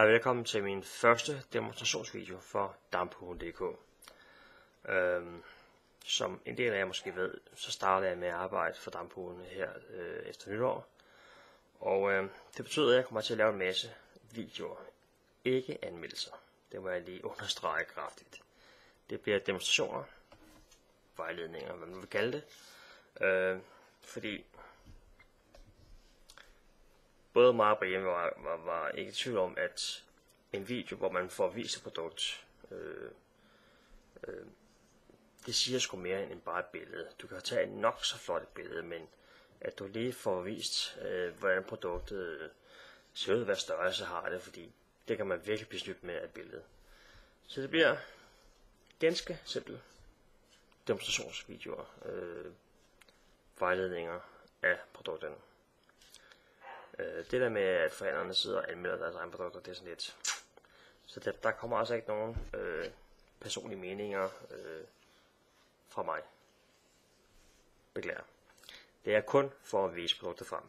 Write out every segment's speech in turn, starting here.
Hej, velkommen til min første demonstrationsvideo for Dampugen.dk. Øhm, som en del af jer måske ved, så startede jeg med at arbejde for Dampugen her øh, efter nytår. Og øh, det betyder, at jeg kommer til at lave en masse videoer. Ikke anmeldelser. Det må jeg lige understrege kraftigt. Det bliver demonstrationer, vejledninger, hvad man vil kalde det. Øh, fordi både mig og Brian var, var, var ikke i tvivl om, at en video, hvor man får vist et produkt, øh, øh, det siger sgu mere end bare et billede. Du kan tage et nok så flot et billede, men at du lige får vist, øh, hvordan produktet øh, ser ud, hvad størrelse har det, fordi det kan man virkelig blive snydt med et billede. Så det bliver ganske simpelt demonstrationsvideoer, øh, vejledninger af produkterne. Øh, det der med, at forhandlerne sidder og anmelder deres egne produkter, det er sådan lidt... Så der, der kommer også ikke nogen øh, personlige meninger øh, fra mig. Beklager. Det er kun for at vise produkter frem.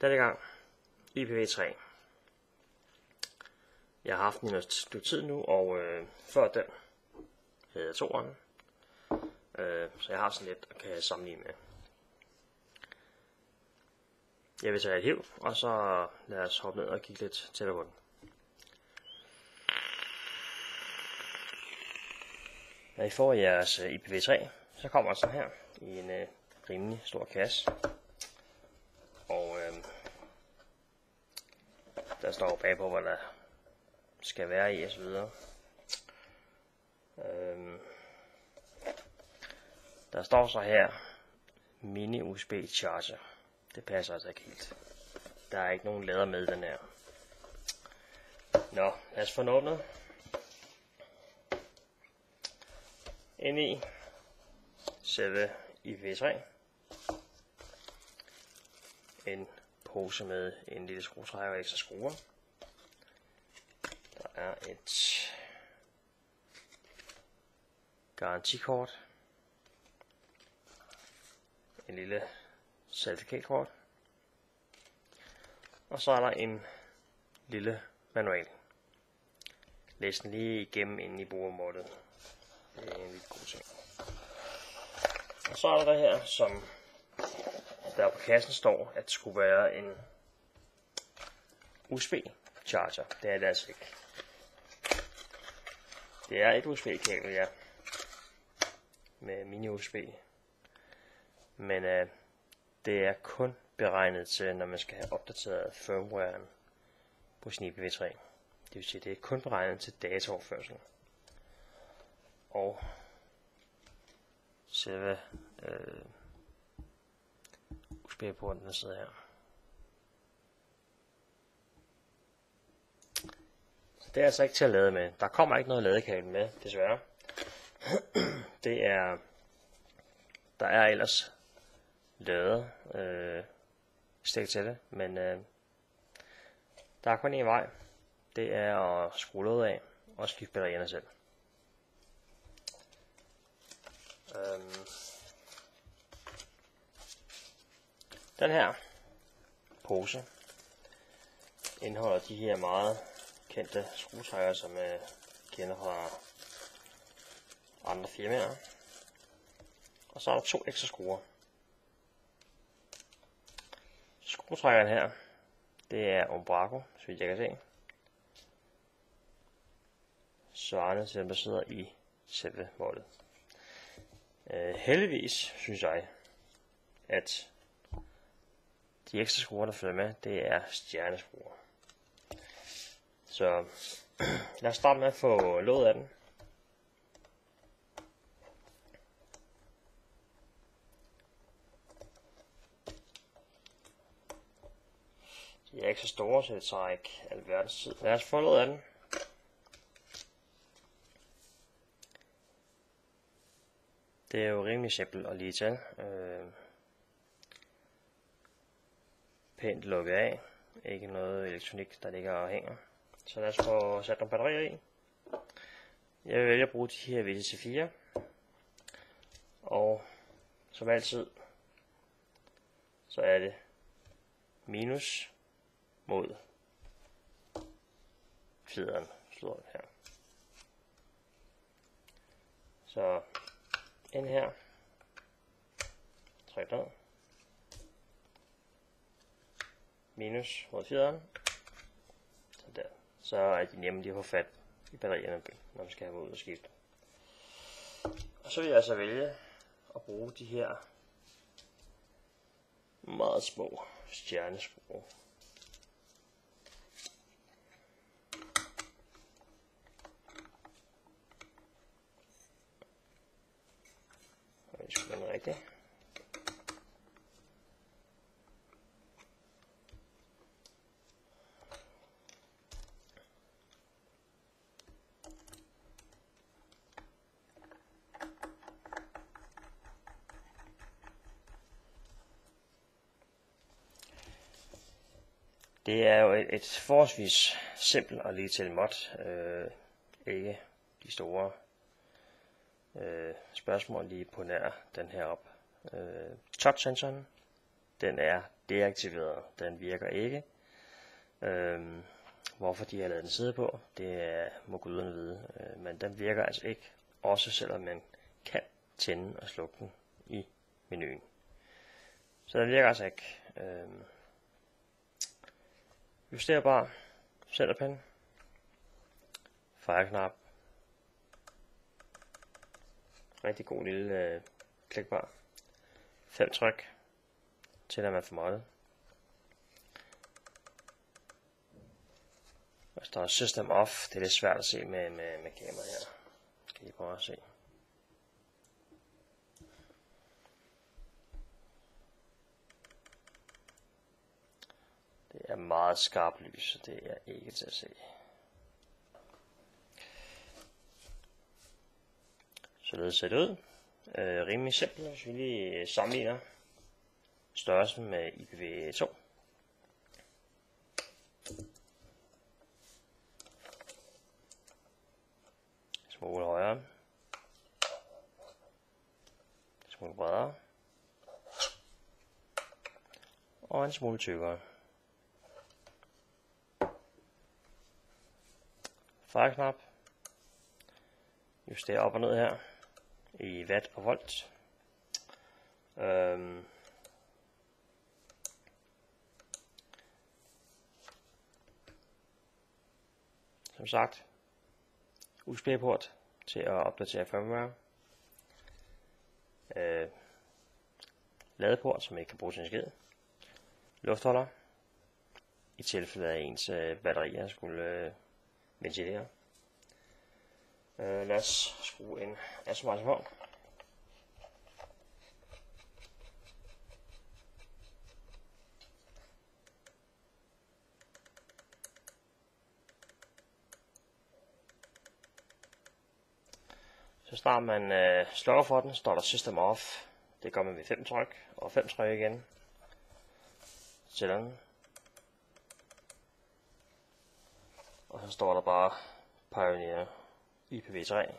Denne gang IPv3. Jeg har haft den i noget tid nu, og øh, før den havde jeg toeren. Øh, så jeg har sådan lidt at kan sammenligne med. Jeg vil tage et hiv, og så lad os hoppe ned og kigge lidt tættere på den. Når I får jeres øh, IPv3, så kommer den sådan her i en øh, rimelig stor kasse. Og øh, der står bagpå, hvad der skal være i osv. Øh, der står så her mini USB charger. Det passer altså ikke helt. Der er ikke nogen lader med den her. Nå, lad os få den åbnet. Ind i selve IPv3. En pose med en lille skruetrækker og ekstra skruer. Der er et garantikort. En lille certifikatkort. Og så er der en lille manual. Læs den lige igennem inden i brugermålet. Det er en god ting. Og så er der det her, som der på kassen står, at det skulle være en USB charger. Det er det altså ikke. Det er et USB-kabel, ja. Med mini-USB. Men øh, det er kun beregnet til, når man skal have opdateret firmwaren på sin IPv3. Det vil sige, det er kun beregnet til dataoverførsel. Og selve øh, USB-porten, der sidder her. Så det er altså ikke til at lade med. Der kommer ikke noget ladekabel med, desværre. det er, der er ellers lavet øh, stik til det, men øh, der er kun en vej. Det er at skrue låget af og skifte batterierne selv. Øhm, den her pose indeholder de her meget kendte skruetrækker, som jeg kender fra andre firmaer. Og så er der to ekstra skruer. Nu trækker den her, det er Umbraco, så vidt jeg kan se. Svarende til der sidder i selve målet. Øh, heldigvis synes jeg, at de ekstra skruer, der følger med, det er stjerneskruer. Så lad os starte med at få låget af den. De er ikke så store, så det tager ikke alverdens tid. Lad os få noget af den. Det er jo rimelig simpelt at lige tage. Øh, pænt lukket af. Ikke noget elektronik, der ligger og hænger. Så lad os få sat nogle batterier i. Jeg vil vælge at bruge de her VTC4. Og som altid, så er det minus mod fjederen slår her. Så ind her. træk ned. Minus mod fjederen. Så der. Så er de nemme lige at få fat i batterierne, når man skal have dem ud og skifte. Og så vil jeg altså vælge at bruge de her meget små stjernesprog. Det. Det er jo et, et forholdsvis simpelt og lige til mod. Øh, ikke de store øh, spørgsmål lige på nær den her op. Øh, touch-sensoren, den er deaktiveret. Den virker ikke. Øh, hvorfor de har lavet den sidde på, det er, må guderne vide. Øh, men den virker altså ikke, også selvom man kan tænde og slukke den i menuen. Så den virker altså ikke. Øh, justerbar centerpen, fejlknap, rigtig god lille øh, klikbar, fem tryk, til at man får måttet. Der står System Off, det er lidt svært at se med, med, med kamera her. Kan I prøve at se. Det er meget skarpt lys, så det er ikke til at se. Således ser det ud. Øh, rimelig simpelt, hvis vi lige sammenligner størrelsen med IPv2. Smule højere. Smule bredere. Og en smule tykkere. fareknap. Justere op og ned her i watt og volt. Øhm. Som sagt, USB-port til at opdatere firmware. Øh, ladeport, som ikke kan bruge til en skid. Luftholder, i tilfælde af ens øh, batterier skulle øh, ventilere. Øh, lad os skrue en atomizer på. Så snart man øh, slukker for den, står der System Off. Det gør man ved 5 tryk, og 5 tryk igen. Sætter den. Og så står der bare Pioneer IPv3.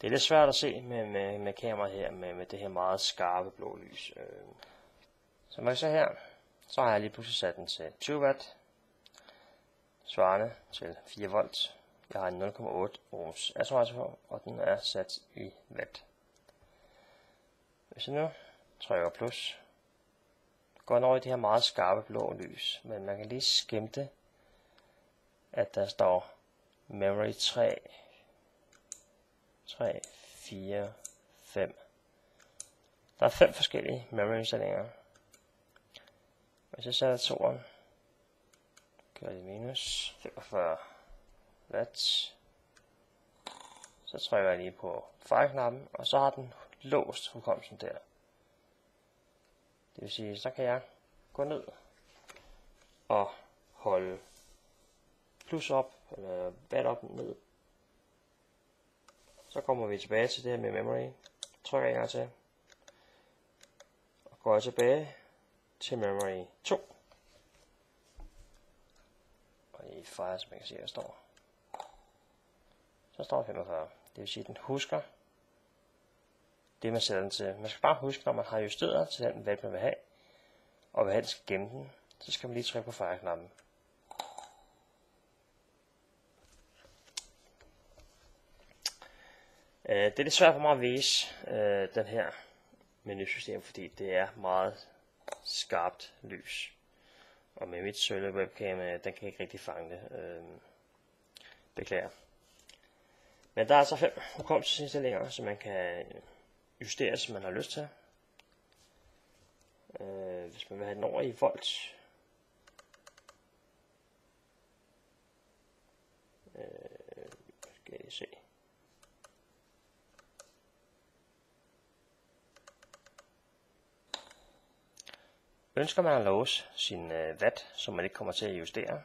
Det er lidt svært at se med, med, med kameraet her, med, med det her meget skarpe blå lys. Øh. Så man kan se her, så har jeg lige pludselig sat den til 20 watt, svarende til 4 volt. Jeg har en 0,8 ohms atomizer på, og den er sat i watt. Hvis jeg nu trykker plus, går den over i det her meget skarpe blå lys, men man kan lige skimte at der står memory 3, 3, 4, 5. Der er fem forskellige memory indstillinger. Hvis jeg sætter toren, gør det minus 45 watt, så trykker jeg lige på fejlknappen, og så har den låst hukommelsen der. Det vil sige, så kan jeg gå ned og holde plus op, eller bat op ned. Så kommer vi tilbage til det her med memory. Trykker en gang til. Og går jeg tilbage til memory 2. Og i fire, som jeg kan se, der står. Så står 45. Det vil sige, at den husker det, man sætter den til. Man skal bare huske, når man har justeret til den valg, man vil have, og hvad den skal gemme den, så skal man lige trykke på fejreknappen. Øh, det er lidt svært for mig at vise øh, den her menusystem, fordi det er meget skarpt lys. Og med mit sølle webcam, øh, den kan ikke rigtig fange det. Øh, beklager. Men der er altså fem hukommelsesinstallinger, som man kan øh, justere, som man har lyst til. Øh, hvis man vil have den over i volt, øh, skal I se. Ønsker man at låse sin øh, vat, så man ikke kommer til at justere,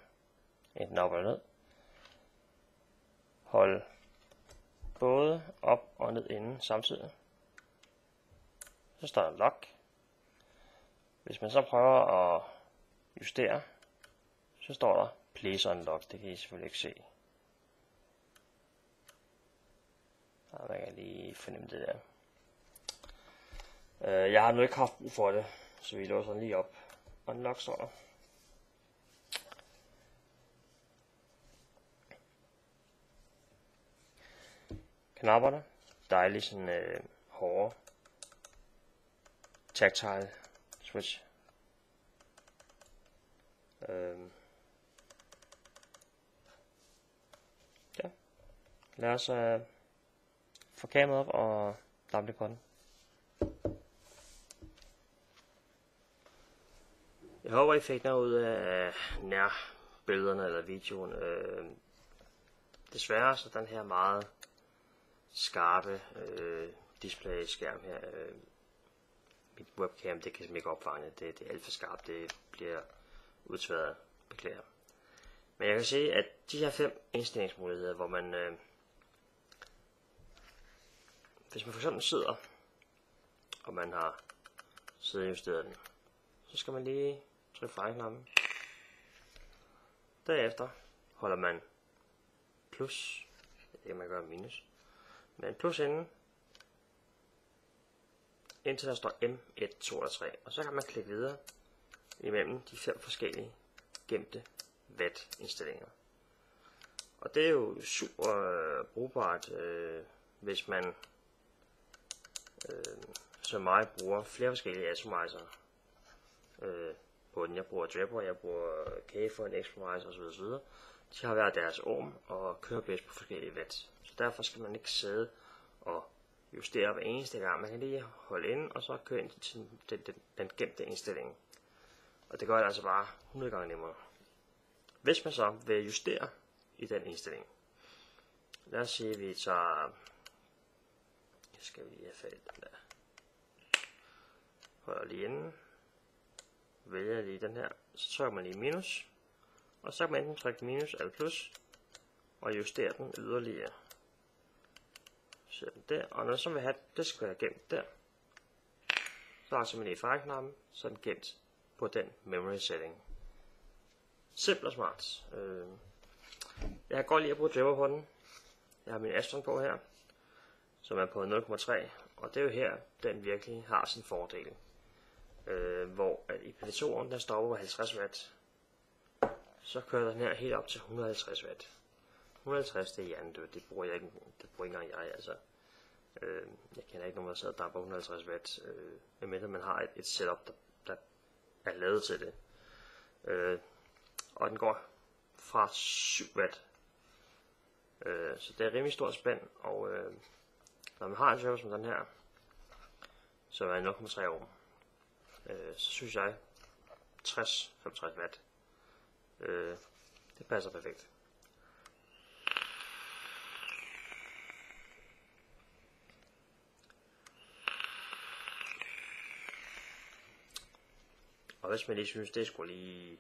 enten op eller ned, hold både op og ned inden samtidig. Så står der lock. Hvis man så prøver at justere, så står der please unlock. Det kan I selvfølgelig ikke se. Der man kan lige fornemme det der. Øh, jeg har nu ikke haft brug for det, så vi låser den lige op. Unlock står der. Knapperne. Dejligt sådan øh, hårde. Tactile switch. Øhm. Ja. Lad os øh, få kameraet op og dampe på den. Jeg håber, I fik noget ud af øh, nær billederne eller videoen. Øh, desværre så den her meget skarpe øh, display-skærm her. Øh, mit webcam, det kan simpelthen ikke opfange. Det, det er alt for skarpt. Det bliver udtværet. Beklager. Men jeg kan se, at de her fem indstillingsmuligheder, hvor man, øh, hvis man for eksempel sidder, og man har siddet justeret den, så skal man lige med fejlknappen. Derefter holder man plus, det kan man gøre minus, men plus inden, indtil der står M1, 2 og 3. Og så kan man klikke videre imellem de fem forskellige gemte VAT-indstillinger. Og det er jo super øh, brugbart, øh, hvis man øh, som mig bruger flere forskellige atomizer øh, på den. Jeg bruger Dripper, jeg bruger KFON, Exprimizer osv. osv. De har hver deres orm og kører bedst på forskellige watt. Så derfor skal man ikke sidde og justere hver eneste gang. Man kan lige holde ind, og så køre ind til den, den, den gemte indstilling. Og det gør det altså bare 100 gange nemmere. Hvis man så vil justere i den indstilling, lad os sige, at vi tager, Skal skal lige have fat den der, holder lige inden, vælger lige den her, så trykker man lige minus, og så kan man enten trykke minus eller plus, og justere den yderligere. Så den der, og når så vil have, det skal være gemt der, så har man lige fejlknappen, så er den gemt på den memory setting. Simpelt og smart. Øh, jeg kan godt lide at bruge driver på den. Jeg har min Astron på her, som er på 0,3, og det er jo her, den virkelig har sin fordel. Øh, hvor at i PV2'eren, der stopper på 50 watt, så kører den her helt op til 150 watt. 150 det er hjernedødt, det bruger jeg ikke, det bruger ikke engang jeg, altså. Øh, jeg kender ikke nogen, der sidder der damper 150 watt, øh, medmindre man har et, et setup, der, der er lavet til det. Øh, og den går fra 7 watt. Øh, så det er rimelig stort spænd, og øh, når man har en server som den her, så er 0,3 ohm, øh, så synes jeg 60-65 watt, øh, det passer perfekt. Og hvis man lige synes, det skulle lige,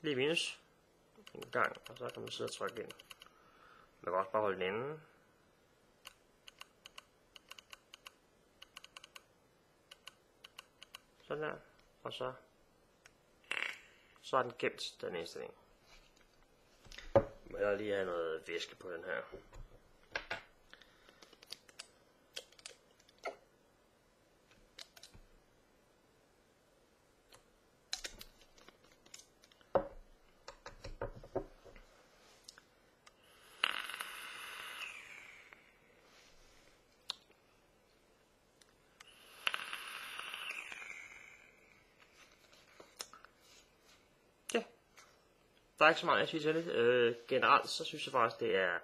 lige minus en gang, og så kan man sidde og trykke ind. Man kan også bare holde den inde. Sådan der. Og så, så er den gemt, den indstilling. Jeg vil lige have noget væske på den her. Der er ikke så meget at sige til det. Øh, generelt så synes jeg faktisk, det er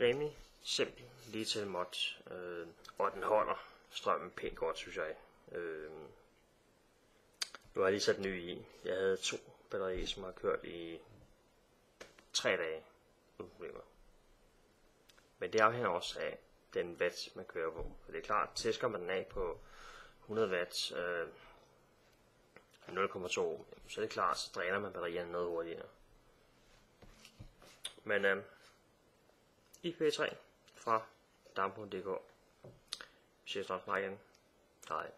rimelig simpelt lige til mod, øh, og den holder strømmen pænt godt, synes jeg. Øh, nu har jeg lige sat ny i. Jeg havde to batterier, som har kørt i tre dage uden problemer. Men det afhænger også af den watt, man kører på. For det er klart, tæsker man den af på 100 watt, øh, 0,2, så er det klart, så dræner man batterierne noget hurtigere. Men øh, IP3 fra dampo.dk. Vi ses snart igen. Hej.